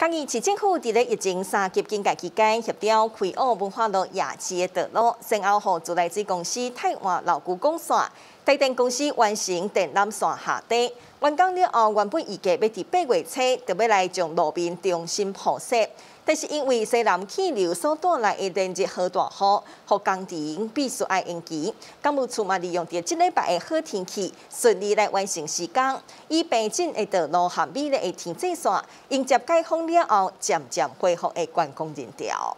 今日市政府伫咧疫情三级警戒期间，协调开学文化路夜市的道路，先后互自来水公司泰华老古公线、台电公司完成电缆线下底。完工了后，原本预计要伫八月初就要来将路面重新铺设。但是因为西南气流所带来的连日好大雨，和工程必须爱延期。干部处嘛利用伫即礼拜的好天气，顺利来完成施工，以平整的道路和美丽的天际线，迎接解封了后渐渐恢复的观光人潮。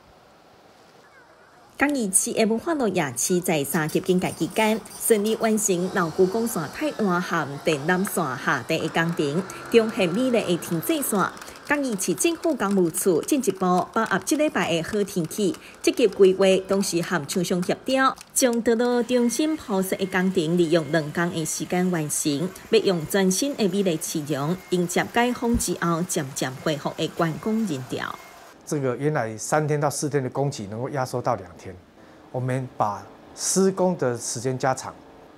港二市的文化路夜市在三级警戒期间，顺利完成老古公线太湾和电缆线下底的工程，中很美丽的天际线。港二市政府公务处进一步把握即礼拜的好天气，积极规划，同时和厂商协调，将道路中心铺设的工程利用两工的时间完成，要用全新的美丽市容迎接解封之后渐渐恢复的观光人潮。这个原来三天到四天的工期能够压缩到两天，我们把施工的时间加长。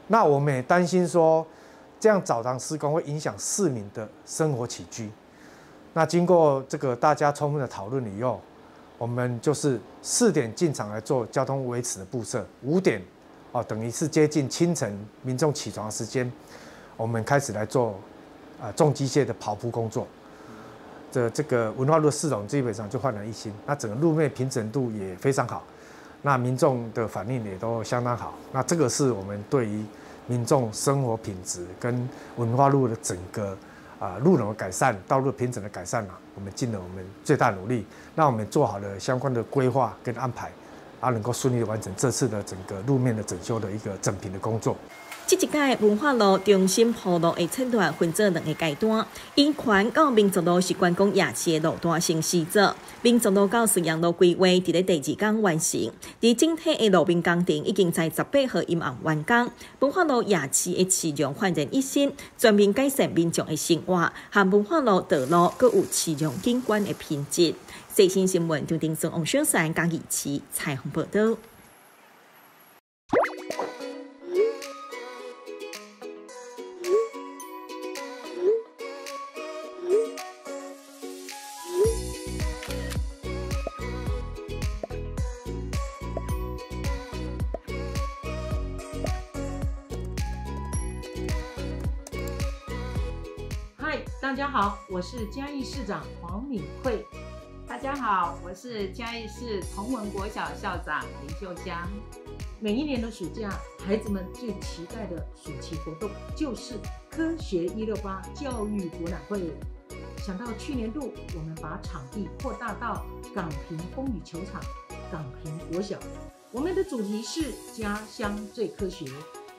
那我们也担心说，这样早堂施工会影响市民的生活起居。那经过这个大家充分的讨论以后，我们就是四点进场来做交通维持的布设，五点，哦，等于是接近清晨民众起床的时间，我们开始来做啊重机械的跑铺工作。的这个文化路市容基本上就焕然一新，那整个路面平整度也非常好，那民众的反应也都相当好。那这个是我们对于民众生活品质跟文化路的整个。啊，路容改善，道路平整的改善啊，我们尽了我们最大努力，那我们做好了相关的规划跟安排，啊，能够顺利完成这次的整个路面的整修的一个整平的工作。这一届文化路中心铺路的程段分作两个阶段，因宽到民族路是关公夜市的路段先施作，民族路到沈阳路规划伫咧第二天完成，而整体的路面工程已经在十八号阴暗完工。文化路夜市的市容焕然一新，全面改善民众的生活，和文化路道路各有市容景观的品质。最新新闻从丁松王小山江义市采访报道。大家好，我是嘉义市长黄敏惠。大家好，我是嘉义市同文国小校长林秀江。每一年的暑假，孩子们最期待的暑期活动就是科学一六八教育博览会。想到去年度，我们把场地扩大到港平风雨球场、港平国小。我们的主题是家乡最科学，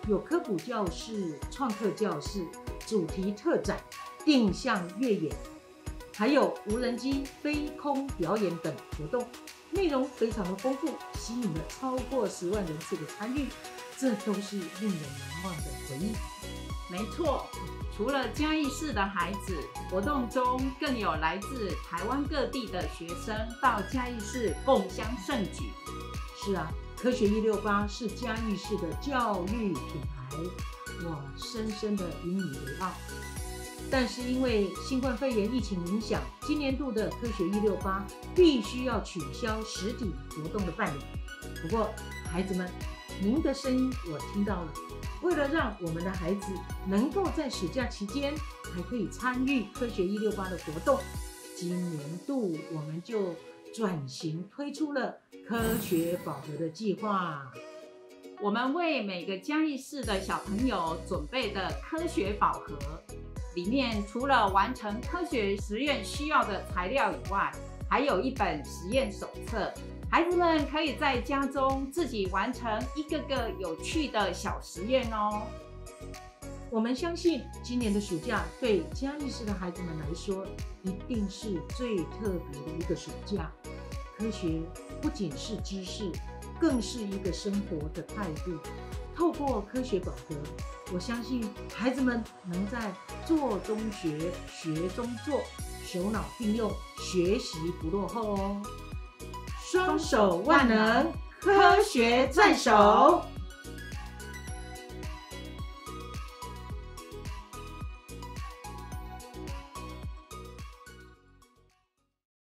有科普教室、创客教室、主题特展。定向越野，还有无人机飞空表演等活动，内容非常的丰富，吸引了超过十万人次的参与，这都是令人难忘的回忆。没错，除了嘉义市的孩子，活动中更有来自台湾各地的学生到嘉义市共襄盛举。是啊，科学一六八是嘉义市的教育品牌，我深深的引以为傲。但是因为新冠肺炎疫情影响，今年度的科学一六八必须要取消实体活动的办理。不过，孩子们，您的声音我听到了。为了让我们的孩子能够在暑假期间还可以参与科学一六八的活动，今年度我们就转型推出了科学宝盒的计划。我们为每个嘉义市的小朋友准备的科学宝盒。里面除了完成科学实验需要的材料以外，还有一本实验手册，孩子们可以在家中自己完成一个个有趣的小实验哦。我们相信今年的暑假对嘉义市的孩子们来说，一定是最特别的一个暑假。科学不仅是知识，更是一个生活的态度。透过科学宝盒，我相信孩子们能在做中学、学中做，手脑并用，学习不落后哦。双手万能，科学在手。